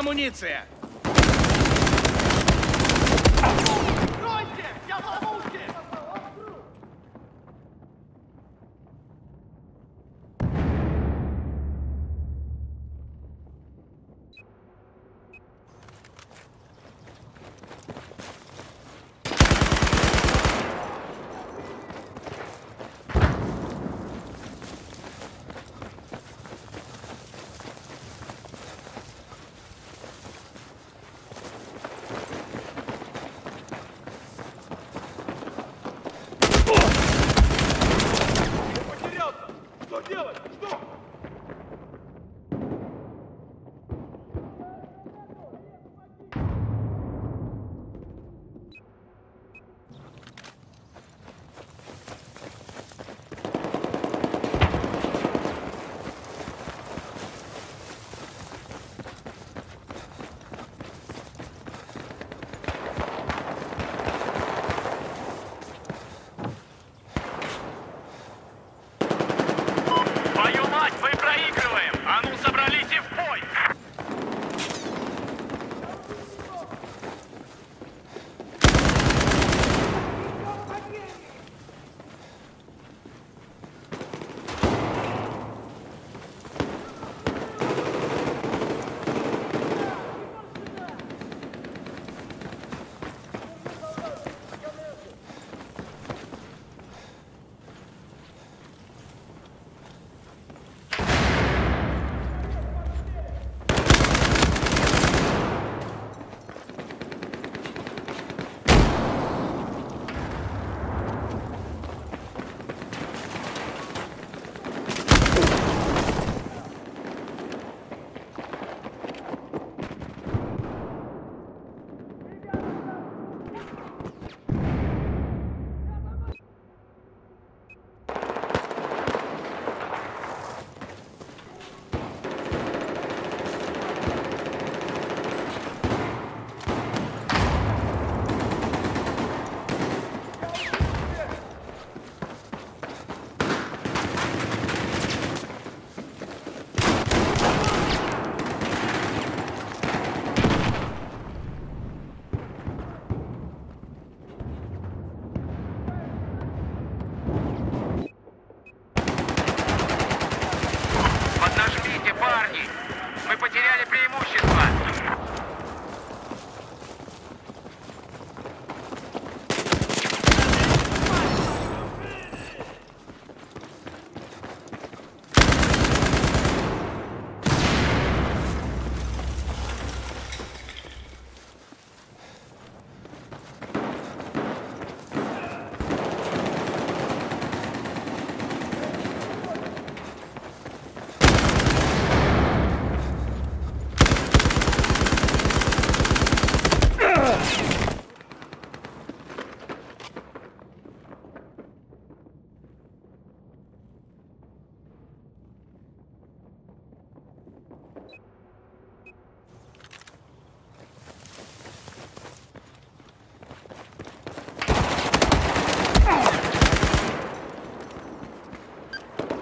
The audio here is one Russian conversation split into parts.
Амуниция!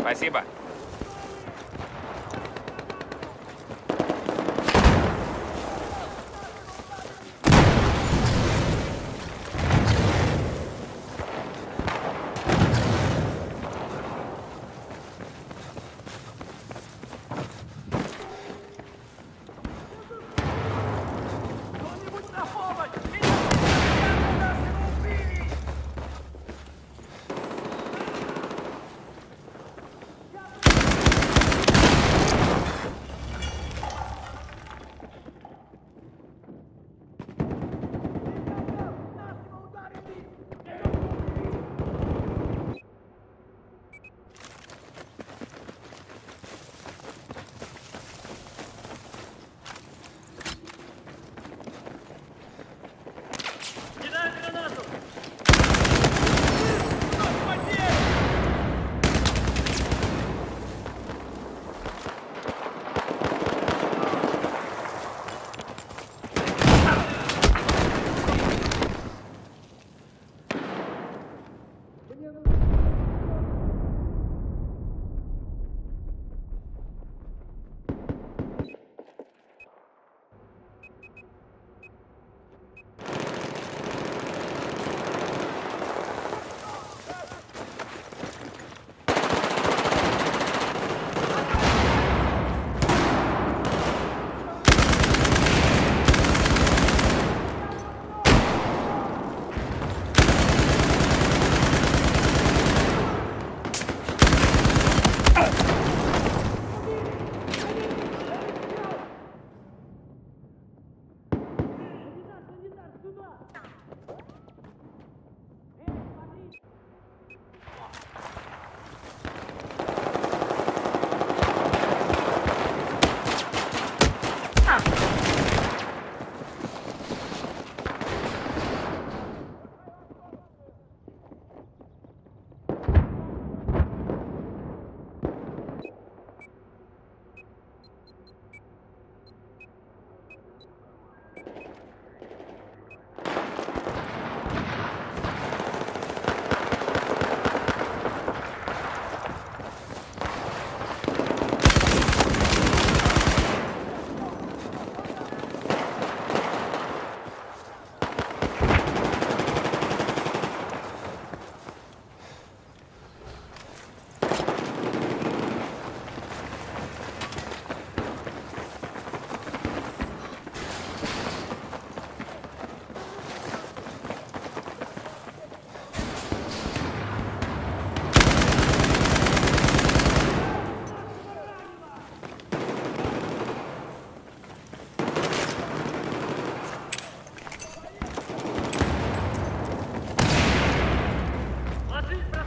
Спасибо. Defense!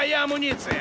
Твоя амуниция!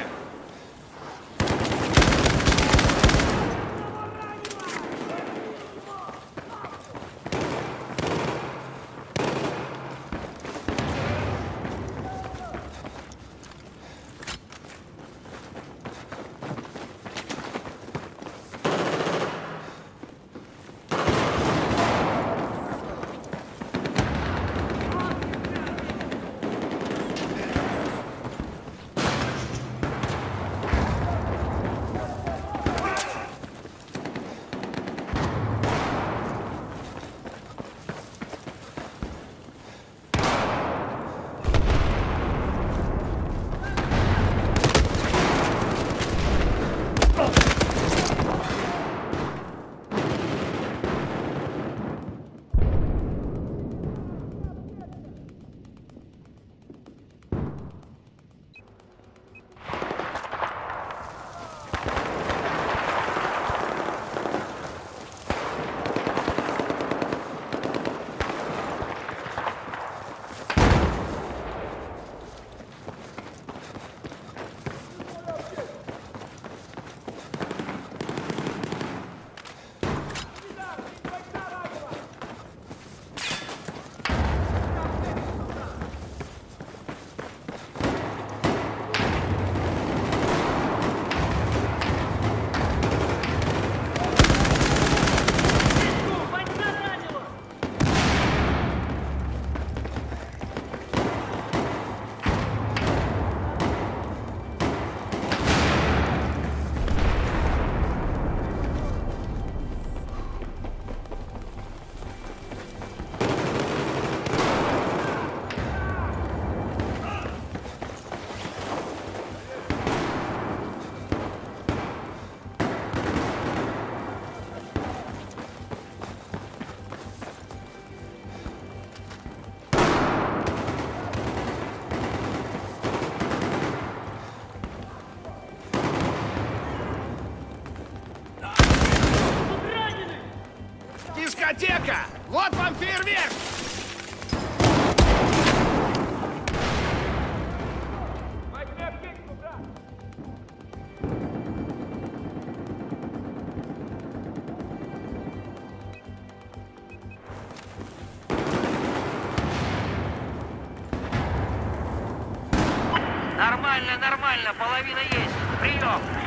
Половина есть. Прием.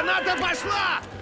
Граната пошла!